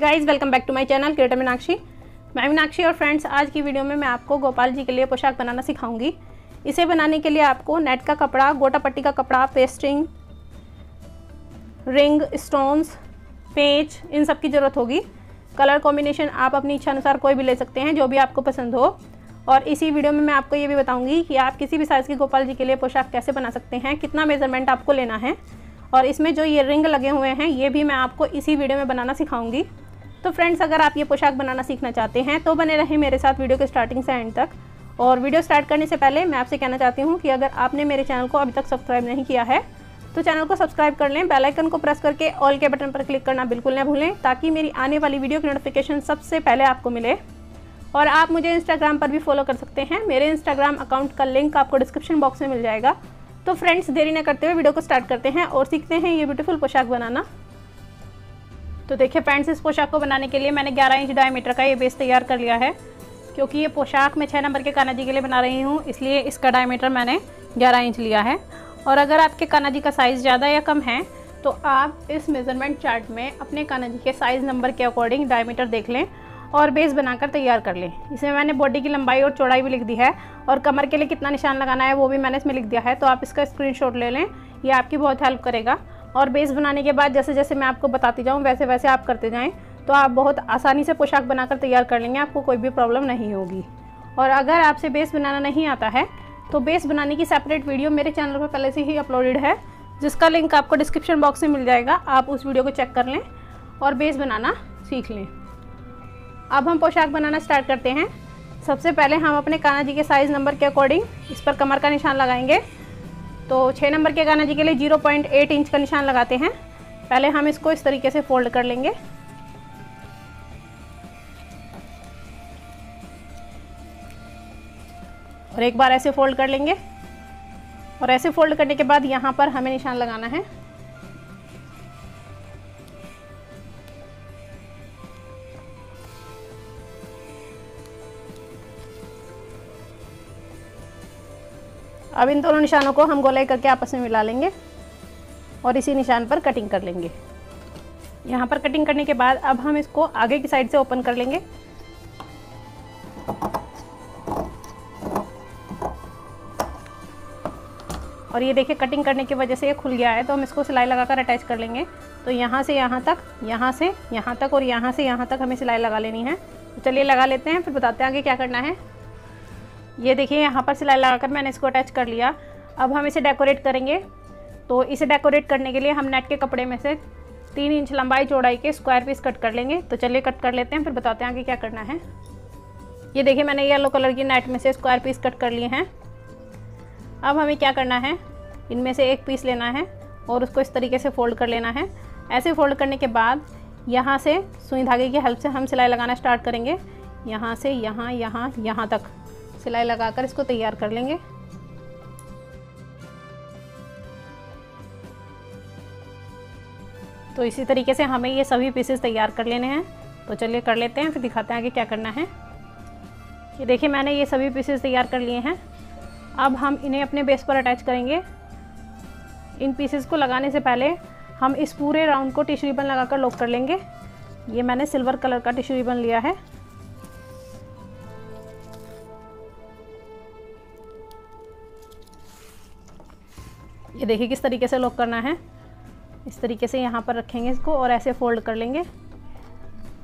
Guys welcome back to my channel creator Meenakshi मैं मीनाक्षी और friends आज की वीडियो में मैं आपको गोपाल जी के लिए पोशाक बनाना सिखाऊँगी। इसे बनाने के लिए आपको नेट का कपड़ा गोटा पट्टी का कपड़ा पेस्टिंग रिंग स्टोन्स पेच, इन सब की ज़रूरत होगी। कलर कॉम्बिनेशन आप अपनी इच्छा अनुसार कोई भी ले सकते हैं, जो भी आपको पसंद हो। और इसी वीडियो में मैं आपको ये भी बताऊँगी कि आप किसी भी साइज़ के गोपाल जी के लिए पोशाक कैसे बना सकते हैं, कितना मेज़रमेंट आपको लेना है। और इसमें जो ये रिंग लगे हुए हैं, ये भी मैं आपको इसी वीडियो में बनाना सिखाऊँगी। तो फ्रेंड्स अगर आप ये पोशाक बनाना सीखना चाहते हैं तो बने रहें मेरे साथ वीडियो के स्टार्टिंग से एंड तक। और वीडियो स्टार्ट करने से पहले मैं आपसे कहना चाहती हूँ कि अगर आपने मेरे चैनल को अभी तक सब्सक्राइब नहीं किया है तो चैनल को सब्सक्राइब कर लें बेल आइकन को प्रेस करके ऑल के बटन पर क्लिक करना बिल्कुल ना भूलें, ताकि मेरी आने वाली वीडियो की नोटिफिकेशन सबसे पहले आपको मिले। और आप मुझे इंस्टाग्राम पर भी फॉलो कर सकते हैं। मेरे इंस्टाग्राम अकाउंट का लिंक आपको डिस्क्रिप्शन बॉक्स में मिल जाएगा। तो फ्रेंड्स देरी न करते हुए वीडियो को स्टार्ट करते हैं और सीखते हैं ये ब्यूटीफुल पोशाक बनाना। तो देखिए फ्रेंड्स, इस पोशाक को बनाने के लिए मैंने 11 इंच डायमीटर का ये बेस तैयार कर लिया है, क्योंकि ये पोशाक मैं छः नंबर के काना जी के लिए बना रही हूँ, इसलिए इसका डायमीटर मैंने 11 इंच लिया है। और अगर आपके काना जी का साइज़ ज़्यादा या कम है तो आप इस मेज़रमेंट चार्ट में अपने काना जी के साइज़ नंबर के अकॉर्डिंग डायमीटर देख लें और बेस बनाकर तैयार कर लें। इसमें मैंने बॉडी की लंबाई और चौड़ाई भी लिख दी है, और कमर के लिए कितना निशान लगाना है वो भी मैंने इसमें लिख दिया है तो आप इसका स्क्रीनशॉट ले लें, ये आपकी बहुत हेल्प करेगा। और बेस बनाने के बाद जैसे जैसे मैं आपको बताती जाऊँ, वैसे वैसे आप करते जाएँ तो आप बहुत आसानी से पोशाक बनाकर तैयार कर लेंगे, आपको कोई भी प्रॉब्लम नहीं होगी। और अगर आपसे बेस बनाना नहीं आता है तो बेस बनाने की सेपरेट वीडियो मेरे चैनल पर पहले से ही अपलोडेड है, जिसका लिंक आपको डिस्क्रिप्शन बॉक्स में मिल जाएगा। आप उस वीडियो को चेक कर लें और बेस बनाना सीख लें। अब हम पोशाक बनाना स्टार्ट करते हैं। सबसे पहले हम अपने काना जी के साइज़ नंबर के अकॉर्डिंग इस पर कमर का निशान लगाएँगे। तो छः नंबर के गाना जी के लिए ज़ीरो पॉइंट एट इंच का निशान लगाते हैं। पहले हम इसको इस तरीके से फोल्ड कर लेंगे। और एक बार ऐसे फोल्ड कर लेंगे। और ऐसे फोल्ड करने के बाद यहाँ पर हमें निशान लगाना है। अब इन दोनों निशानों को हम गोलाई करके आपस में मिला लेंगे और इसी निशान पर कटिंग कर लेंगे। यहाँ पर कटिंग करने के बाद अब हम इसको आगे की साइड से ओपन कर लेंगे। और ये देखिए कटिंग करने की वजह से ये खुल गया है तो हम इसको सिलाई लगाकर अटैच कर लेंगे। तो यहाँ से यहाँ तक, यहाँ से यहाँ तक और यहाँ से यहाँ तक हमें सिलाई लगा लेनी है। तो चलिए लगा लेते हैं, फिर बताते हैं आगे क्या करना है। ये देखिए, यहाँ पर सिलाई लगाकर मैंने इसको अटैच कर लिया। अब हम इसे डेकोरेट करेंगे। तो इसे डेकोरेट करने के लिए हम नेट के कपड़े में से तीन इंच लंबाई चौड़ाई के स्क्वायर पीस कट कर लेंगे। तो चलिए कट कर लेते हैं, फिर बताते हैं आगे क्या करना है। ये देखिए, मैंने येलो कलर की नेट में से स्क्वायर पीस कट कर लिए हैं। अब हमें क्या करना है? इनमें से एक पीस लेना है और उसको इस तरीके से फोल्ड कर लेना है। ऐसे फोल्ड करने के बाद यहाँ से सुई धागे की हेल्प से हम सिलाई लगाना स्टार्ट करेंगे। यहाँ से यहाँ यहाँ यहाँ तक। सिलाई लगाकर इसको तैयार कर लेंगे। तो इसी तरीके से हमें ये सभी पीसेस तैयार कर लेने हैं। तो चलिए कर लेते हैं, फिर दिखाते हैं आगे क्या करना है। ये देखिए, मैंने ये सभी पीसेस तैयार कर लिए हैं। अब हम इन्हें अपने बेस पर अटैच करेंगे। इन पीसेस को लगाने से पहले हम इस पूरे राउंड को टिश्यू रिबन लगाकर लॉक कर लेंगे। ये मैंने सिल्वर कलर का टिश्यू रिबन लिया है। ये देखिए किस तरीके से लॉक करना है। इस तरीके से यहाँ पर रखेंगे इसको और ऐसे फोल्ड कर लेंगे।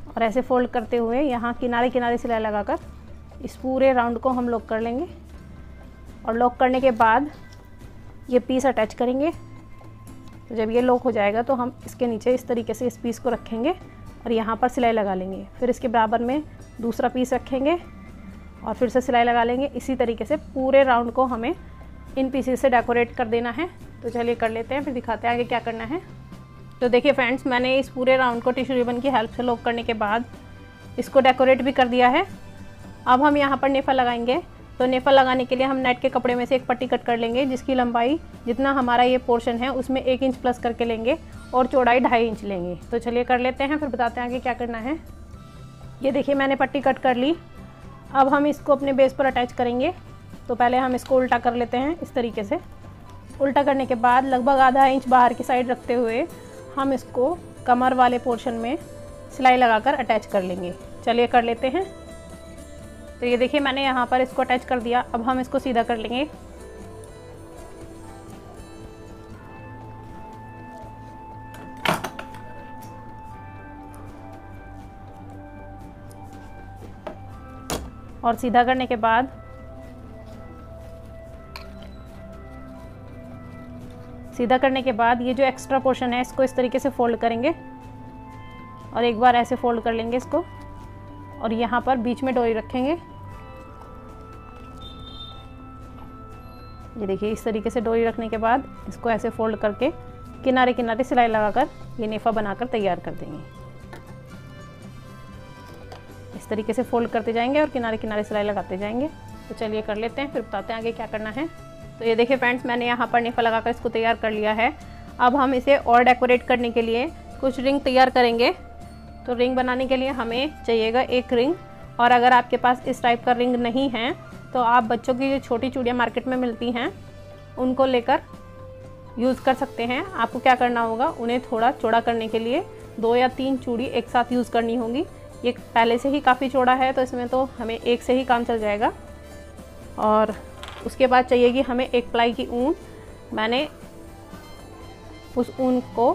और ऐसे फोल्ड करते हुए यहाँ किनारे किनारे सिलाई लगाकर इस पूरे राउंड को हम लॉक कर लेंगे। और लॉक करने के बाद ये पीस अटैच करेंगे। तो जब ये लॉक हो जाएगा तो हम इसके नीचे इस तरीके से इस पीस को रखेंगे और यहाँ पर सिलाई लगा लेंगे। फिर इसके बराबर में दूसरा पीस रखेंगे और फिर से सिलाई लगा लेंगे। इसी तरीके से पूरे राउंड को हमें इन पीसेस से डेकोरेट कर देना है। तो चलिए कर लेते हैं, फिर दिखाते हैं आगे क्या करना है। तो देखिए फ्रेंड्स मैंने इस पूरे राउंड को टिश्यू रिबन की हेल्प से लॉक करने के बाद इसको डेकोरेट भी कर दिया है। अब हम यहाँ पर नेफा लगाएँगे। तो नेफा लगाने के लिए हम नेट के कपड़े में से एक पट्टी कट कर लेंगे, जिसकी लंबाई जितना हमारा ये पोर्शन है, उसमें एक इंच प्लस करके लेंगे और चौड़ाई ढाई इंच लेंगे। तो चलिए कर लेते हैं, फिर बताते हैं आगे क्या करना है। ये देखिए मैंने पट्टी कट कर ली। अब हम इसको अपने बेस पर अटैच करेंगे। तो पहले हम इसको उल्टा कर लेते हैं इस तरीके से। उल्टा करने के बाद लगभग आधा इंच बाहर की साइड रखते हुए हम इसको कमर वाले पोर्शन में सिलाई लगाकर अटैच कर लेंगे। चलिए कर लेते हैं। तो ये देखिए, मैंने यहाँ पर इसको अटैच कर दिया। अब हम इसको सीधा कर लेंगे। और सीधा करने के बाद सीधा करने के बाद ये जो एक्स्ट्रा पोर्शन है, इसको इस तरीके से फोल्ड करेंगे। और एक बार ऐसे फोल्ड कर लेंगे इसको। और यहाँ पर बीच में डोरी रखेंगे। ये देखिए, इस तरीके से डोरी रखने के बाद इसको ऐसे फोल्ड करके किनारे किनारे सिलाई लगाकर ये नेफा बनाकर तैयार कर देंगे। इस तरीके से फोल्ड करते जाएँगे और किनारे किनारे सिलाई लगाते जाएँगे। तो चलिए कर लेते हैं, फिर बताते हैं आगे क्या करना है। तो ये देखिए फ्रेंड्स, मैंने यहाँ पर नेफा लगाकर इसको तैयार कर लिया है। अब हम इसे और डेकोरेट करने के लिए कुछ रिंग तैयार करेंगे। तो रिंग बनाने के लिए हमें चाहिएगा एक रिंग, और अगर आपके पास इस टाइप का रिंग नहीं है तो आप बच्चों की जो छोटी चूड़ियाँ मार्केट में मिलती हैं, उनको लेकर यूज़ कर सकते हैं। आपको क्या करना होगा, उन्हें थोड़ा चौड़ा करने के लिए दो या तीन चूड़ी एक साथ यूज़ करनी होगी। ये पहले से ही काफ़ी चौड़ा है तो इसमें तो हमें एक से ही काम चल जाएगा। और उसके बाद चाहिए कि हमें एक प्लाई की ऊन। मैंने उस ऊन को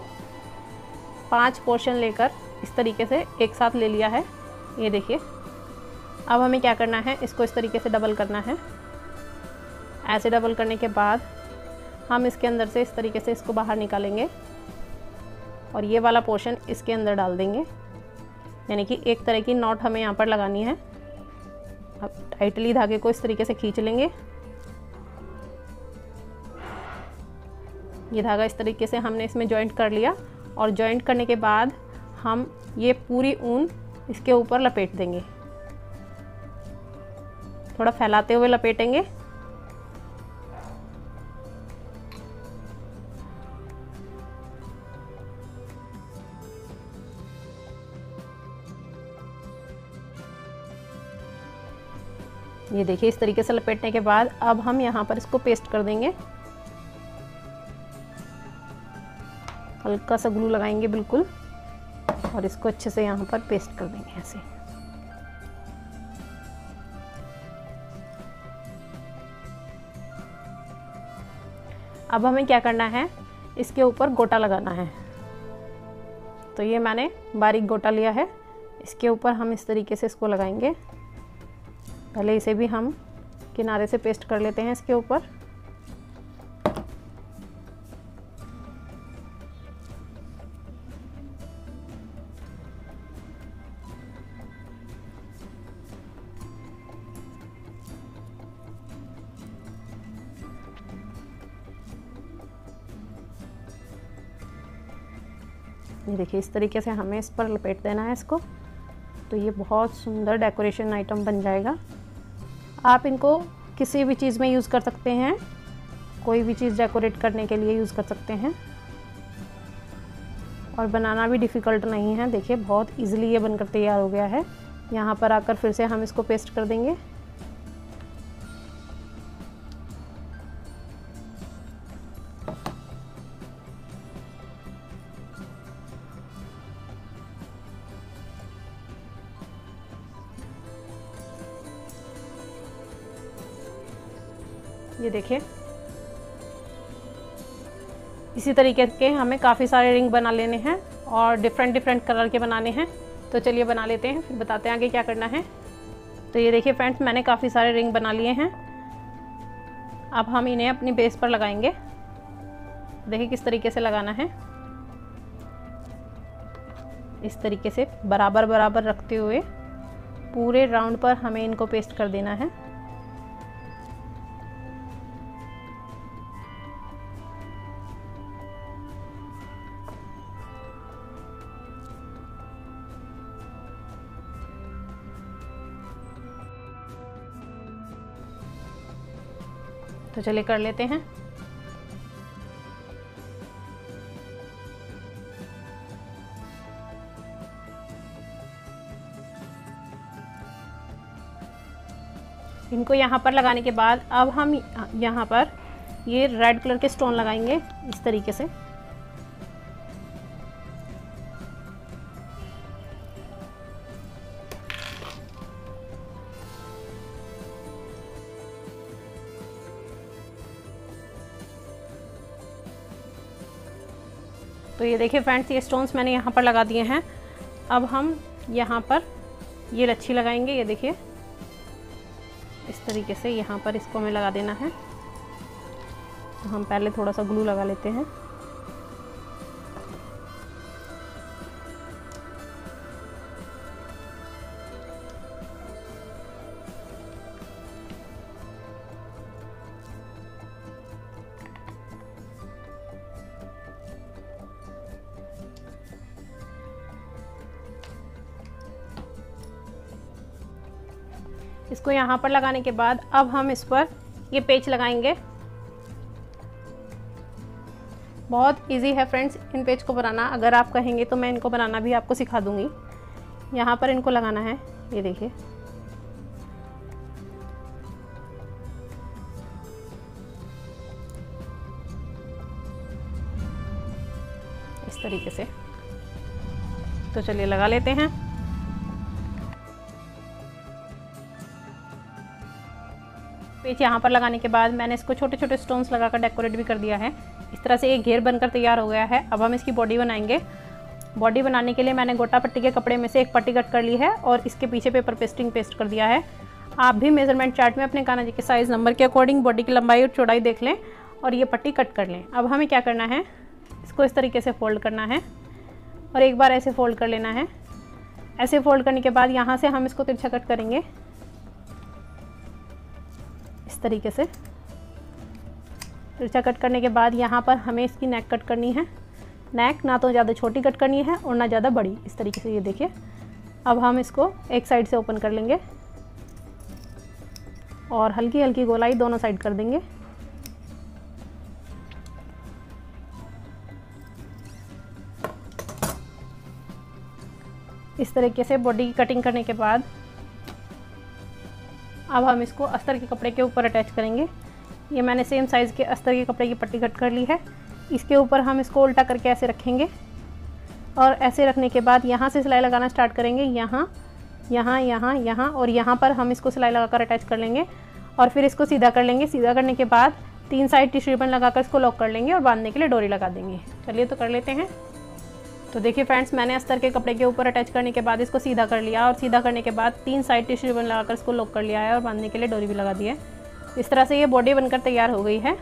पाँच पोर्शन लेकर इस तरीके से एक साथ ले लिया है। ये देखिए। अब हमें क्या करना है? इसको इस तरीके से डबल करना है। ऐसे डबल करने के बाद हम इसके अंदर से इस तरीके से इसको बाहर निकालेंगे। और ये वाला पोर्शन इसके अंदर डाल देंगे। यानी कि एक तरह की नॉट हमें यहाँ पर लगानी है। अब टाइटली धागे को इस तरीके से खींच लेंगे। ये धागा इस तरीके से हमने इसमें जॉइंट कर लिया और जॉइंट करने के बाद हम ये पूरी ऊन इसके ऊपर लपेट देंगे। थोड़ा फैलाते हुए लपेटेंगे। ये देखिए, इस तरीके से लपेटने के बाद अब हम यहाँ पर इसको पेस्ट कर देंगे। हल्का सा ग्लू लगाएँगे बिल्कुल। और इसको अच्छे से यहाँ पर पेस्ट कर देंगे ऐसे। अब हमें क्या करना है? इसके ऊपर गोटा लगाना है। तो ये मैंने बारीक गोटा लिया है। इसके ऊपर हम इस तरीके से इसको लगाएँगे। पहले इसे भी हम किनारे से पेस्ट कर लेते हैं इसके ऊपर। ये देखिए, इस तरीके से हमें इस पर लपेट देना है इसको। तो ये बहुत सुंदर डेकोरेशन आइटम बन जाएगा। आप इनको किसी भी चीज़ में यूज़ कर सकते हैं। कोई भी चीज़ डेकोरेट करने के लिए यूज़ कर सकते हैं। और बनाना भी डिफ़िकल्ट नहीं है। देखिए, बहुत इजीली ये बनकर तैयार हो गया है। यहाँ पर आकर फिर से हम इसको पेस्ट कर देंगे। देखिए। इसी तरीके के हमें काफ़ी सारे रिंग बना लेने हैं और डिफरेंट डिफरेंट कलर के बनाने हैं। तो चलिए बना लेते हैं, फिर बताते हैं आगे क्या करना है। तो ये देखिए फ्रेंड्स मैंने काफ़ी सारे रिंग बना लिए हैं। अब हम इन्हें अपनी बेस पर लगाएँगे। देखिए किस तरीके से लगाना है। इस तरीके से बराबर बराबर रखते हुए पूरे राउंड पर हमें इनको पेस्ट कर देना है। तो चलिए कर लेते हैं। इनको यहाँ पर लगाने के बाद अब हम यहाँ पर ये रेड कलर के स्टोन लगाएँगे इस तरीके से। देखिए फ्रेंड्स ये स्टोन्स मैंने यहाँ पर लगा दिए हैं। अब हम यहाँ पर ये लच्छी लगाएँगे, ये देखिए। इस तरीके से यहाँ पर इसको हमें लगा देना है। तो हम पहले थोड़ा सा ग्लू लगा लेते हैं। इसको यहाँ पर लगाने के बाद अब हम इस पर ये पेच लगाएँगे। बहुत इजी है फ्रेंड्स इन पेज को बनाना। अगर आप कहेंगे तो मैं इनको बनाना भी आपको सिखा दूँगी। यहाँ पर इनको लगाना है। ये देखिए। इस तरीके से। तो चलिए लगा लेते हैं। पेच यहाँ पर लगाने के बाद। मैंने इसको छोटे छोटे स्टोन्स लगाकर डेकोरेट भी कर दिया है। इस तरह से एक घेर बनकर तैयार हो गया है। अब हम इसकी बॉडी बनाएँगे। बॉडी बनाने के लिए मैंने गोटा पट्टी के कपड़े में से एक पट्टी कट कर ली है और इसके पीछे पेपर पेस्टिंग पेस्ट कर दिया है। आप भी मेज़रमेंट चार्ट में अपने काना जी के साइज़ नंबर के अकॉर्डिंग बॉडी की लंबाई और चौड़ाई देख लें और ये पट्टी कट कर लें। अब हमें क्या करना है? इसको इस तरीके से फोल्ड करना है और एक बार ऐसे फोल्ड कर लेना है। ऐसे फोल्ड करने के बाद यहाँ से हम इसको तिरछा कट करेंगे। तरीके से। तिरछा कट करने के बाद यहाँ पर हमें इसकी नेक कट करनी है। नेक ना तो ज़्यादा छोटी कट करनी है और ना ज़्यादा बड़ी। इस तरीके से ये देखिए। अब हम इसको एक साइड से ओपन कर लेंगे। और हल्की हल्की गोलाई दोनों साइड कर देंगे। इस तरीके से बॉडी की कटिंग करने के बाद अब हम इसको अस्तर के कपड़े के ऊपर अटैच करेंगे। ये मैंने सेम साइज़ के अस्तर के कपड़े की पट्टी कट कर ली है। इसके ऊपर हम इसको उल्टा करके ऐसे रखेंगे। और ऐसे रखने के बाद यहाँ से सिलाई लगाना स्टार्ट करेंगे। यहाँ यहाँ यहाँ यहाँ और यहाँ पर हम इसको सिलाई लगाकर अटैच कर लेंगे। और फिर इसको सीधा कर लेंगे। सीधा करने के बाद तीन साइड टिश्यू रिबन लगाकर इसको लॉक कर लेंगे और बांधने के लिए डोरी लगा देंगे। चलिए तो कर लेते हैं। तो देखिए फ्रेंड्स मैंने अस्तर के कपड़े के ऊपर अटैच करने के बाद इसको सीधा कर लिया और सीधा करने के बाद तीन साइड टिश्यू रिबन लगाकर इसको लॉक कर लिया है और बांधने के लिए डोरी भी लगा दी है। इस तरह से ये बॉडी बनकर तैयार हो गई है।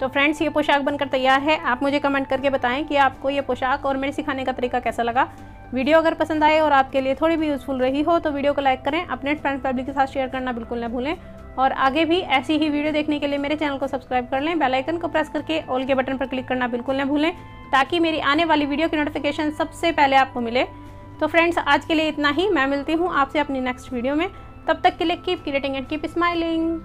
तो फ्रेंड्स ये पोशाक बनकर तैयार है। आप मुझे कमेंट करके बताएँ कि आपको ये पोशाक और मेरे सिखाने का तरीका कैसा लगा। वीडियो अगर पसंद आए और आपके लिए थोड़ी भी यूज़फुल रही हो तो वीडियो को लाइक करें, अपने फ्रेंड फैमिली के साथ शेयर करना बिल्कुल ना भूलें। और आगे भी ऐसी ही वीडियो देखने के लिए मेरे चैनल को सब्सक्राइब कर लें बेल आइकन को प्रेस करके ऑल के बटन पर क्लिक करना बिल्कुल ना भूलें, ताकि मेरी आने वाली वीडियो की नोटिफिकेशन सबसे पहले आपको मिले। तो फ्रेंड्स आज के लिए इतना ही। मैं मिलती हूँ आपसे अपनी नेक्स्ट वीडियो में। तब तक के लिए keep creating and keep smiling